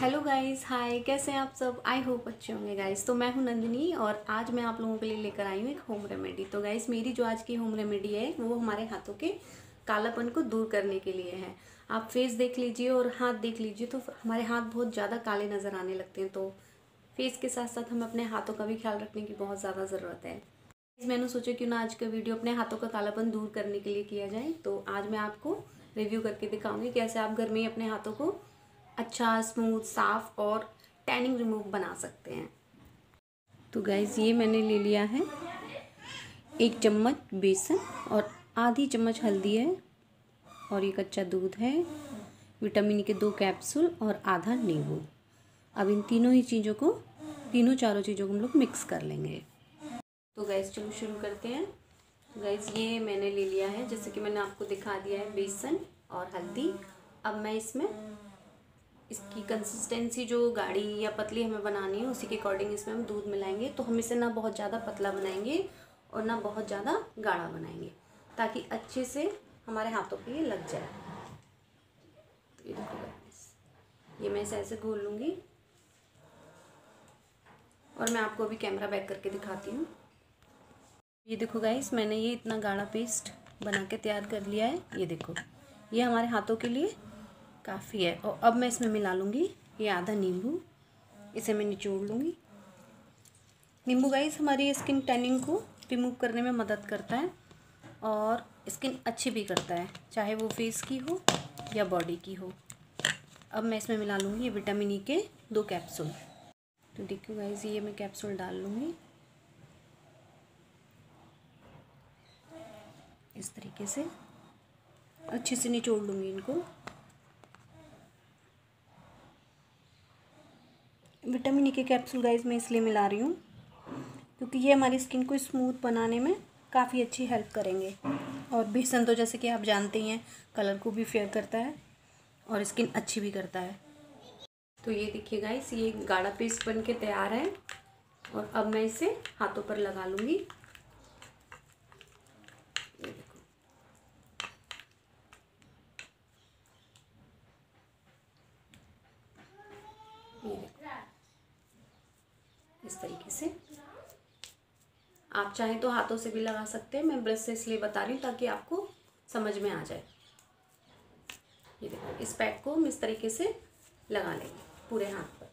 Hello guys hi कैसे हैं आप सब? आई होप अच्छे होंगे गाइस तो मैं हूँ नंदिनी और आज मैं आप लोगों के लिए लेकर आई हूँ एक होम रेमेडी तो गाइस मेरी जो आज की होम रेमेडी है, वो हमारे हाथों के कालापन को दूर करने के लिए है. आप फेस देख लीजिए और हाथ देख लीजिए तो हमारे हाथ बहुत ज़्यादा काले नज़र आने लगते हैं. तो फेस के साथ साथ हमें अपने हाथों का भी ख्याल रखने की बहुत ज़्यादा ज़रूरत है. मैंने सोचा क्यों ना आज का वीडियो अपने हाथों का कालापन दूर करने के लिए किया जाए. तो आज मैं आपको रिव्यू करके दिखाऊँगी कैसे आप घर में ही अपने हाथों को अच्छा स्मूथ साफ़ और टैनिंग रिमूव बना सकते हैं। तो गाइज़ ये मैंने ले लिया है एक चम्मच बेसन और आधी चम्मच हल्दी है और ये कच्चा दूध है विटामिन के दो कैप्सूल और आधा नींबू। अब इन तीनों ही चीज़ों को, तीनों चारों चीज़ों को हम लोग मिक्स कर लेंगे। तो गैस चलो शुरू करते हैं। गैस ये मैंने ले लिया है, जैसे कि मैंने आपको दिखा दिया है बेसन और हल्दी। अब मैं इसमें इसकी कंसिस्टेंसी जो गाढ़ी या पतली हमें बनानी है, उसी के अकॉर्डिंग इसमें हम दूध मिलाएँगे। तो हम इसे ना बहुत ज़्यादा पतला बनाएँगे और ना बहुत ज़्यादा गाढ़ा बनाएँगे, ताकि अच्छे से हमारे हाथों पे ये लग जाए। तो ये देखो ये मैं इसे ऐसे घोल लूँगी। और मैं आपको अभी कैमरा बैक करके दिखाती हूँ। ये देखो गाइस मैंने ये इतना गाढ़ा पेस्ट बना के तैयार कर लिया है। ये देखो, ये हमारे हाथों के लिए काफ़ी है। और अब मैं इसमें मिला लूँगी ये आधा नींबू। इसे मैं निचोड़ लूँगी। नींबू गाइस हमारी स्किन टैनिंग को रिमूव करने में मदद करता है और स्किन अच्छी भी करता है, चाहे वो फेस की हो या बॉडी की हो। अब मैं इसमें मिला लूँगी ये विटामिन ई e के दो कैप्सूल तो देखियो गाइस ये मैं कैप्सूल डाल लूँगी। इस तरीके से अच्छे से निचोड़ लूँगी इनको। विटामिन ई के कैप्सूल गाइज़ मैं इसलिए मिला रही हूँ, क्योंकि ये हमारी स्किन को स्मूथ बनाने में काफ़ी अच्छी हेल्प करेंगे। और बेसन तो जैसे कि आप जानते ही हैं कलर को भी फेयर करता है और स्किन अच्छी भी करता है। तो ये देखिए गाइस ये गाढ़ा पेस्ट बन के तैयार है और अब मैं इसे हाथों पर लगा लूँगी। इस तरीके से। आप चाहें तो हाथों से भी लगा सकते हैं। मैं ब्रश से इसलिए बता रही हूँ ताकि आपको समझ में आ जाए। ये देखो, इस पैक को हम इस तरीके से लगा लेंगे पूरे हाथ पर।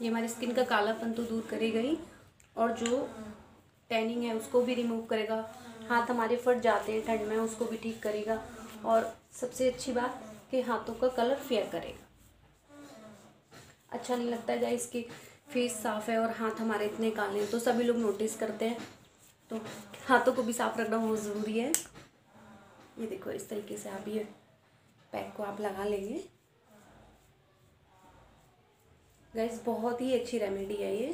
ये हमारी स्किन का कालापन तो दूर करेगा ही और जो टैनिंग है उसको भी रिमूव करेगा। हाथ हमारे फट जाते हैं, ठंड में उसको भी ठीक करेगा। और सबसे अच्छी बात कि हाथों का कलर फेयर करेगा। अच्छा नहीं लगता है गाइस कि फेस साफ़ है और हाथ हमारे इतने काले हैं तो सभी लोग नोटिस करते हैं। तो हाथों को भी साफ़ रखना बहुत ज़रूरी है। ये देखो, इस तरीके से आप ये पैक को आप लगा लेंगे। गैस बहुत ही अच्छी रेमेडी है ये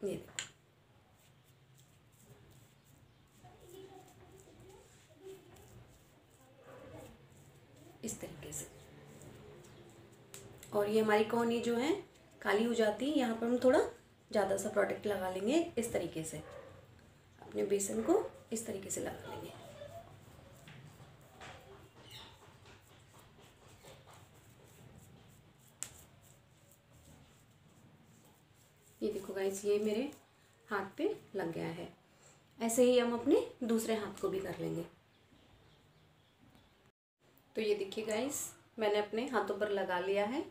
ये देखो इस तरीके से। और ये हमारी कोनी जो है, काली हो जाती है, यहाँ पर हम थोड़ा ज़्यादा सा प्रोडक्ट लगा लेंगे इस तरीके से। अपने बेसन को इस तरीके से लगा लेंगे। ये देखो गाइस ये मेरे हाथ पे लग गया है। ऐसे ही हम अपने दूसरे हाथ को भी कर लेंगे। तो ये देखिए गाइस मैंने अपने हाथों पर लगा लिया है।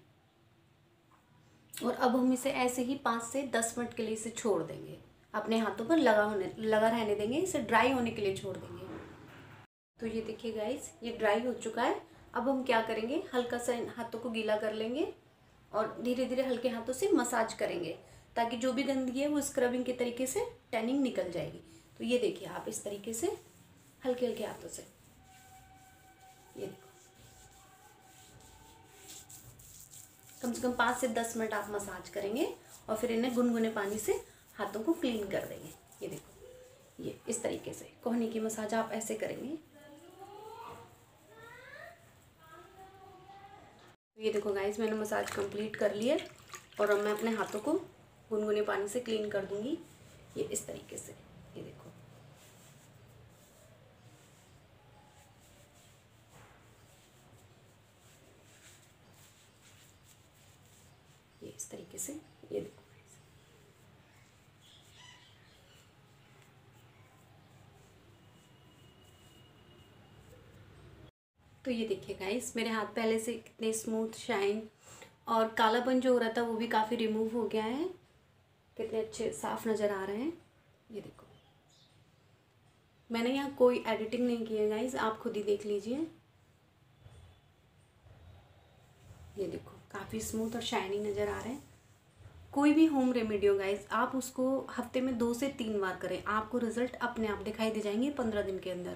और अब हम इसे ऐसे ही पाँच से दस मिनट के लिए इसे छोड़ देंगे। अपने हाथों पर लगा होने, लगा रहने देंगे, इसे ड्राई होने के लिए छोड़ देंगे। तो ये देखिए गाइस ये ड्राई हो चुका है। अब हम क्या करेंगे? हल्का सा हाथों को गीला कर लेंगे और धीरे धीरे हल्के हाथों से मसाज करेंगे, ताकि जो भी गंदगी है वो स्क्रबिंग के तरीके से टैनिंग निकल जाएगी। तो ये देखिए आप इस तरीके से हल्के हल्के हाथों से। ये कम से कम पाँच से दस मिनट आप मसाज करेंगे और फिर इन्हें गुनगुने पानी से हाथों को क्लीन कर देंगे। ये देखो, ये इस तरीके से। कोहनी की मसाज आप ऐसे करेंगे। ये देखो गाइस मैंने मसाज कंप्लीट कर लिया और अब मैं अपने हाथों को गुनगुने पानी से क्लीन कर दूँगी। ये इस तरीके से ये देखो इस तरीके से ये देखो। तो ये देखिए गाइस मेरे हाथ पहले से कितने स्मूथ शाइन और कालापन जो हो रहा था वो भी काफ़ी रिमूव हो गया है। कितने अच्छे साफ़ नज़र आ रहे हैं। ये देखो। मैंने यहाँ कोई एडिटिंग नहीं की है गाइस आप खुद ही देख लीजिए। ये देखो। काफ़ी स्मूथ और शाइनी नज़र आ रहे हैं। कोई भी होम रेमेडी हो गाइज़ आप उसको हफ़्ते में दो से तीन बार करें। आपको रिज़ल्ट अपने आप दिखाई दे जाएँगे पंद्रह दिन के अंदर।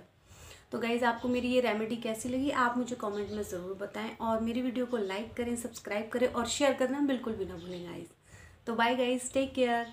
तो गाइज़ आपको मेरी ये रेमेडी कैसी लगी, आप मुझे कमेंट में ज़रूर बताएँ और मेरी वीडियो को लाइक करें सब्सक्राइब करें और शेयर करना बिल्कुल भी ना भूलें गाइज़ तो बाय गाइज़ टेक केयर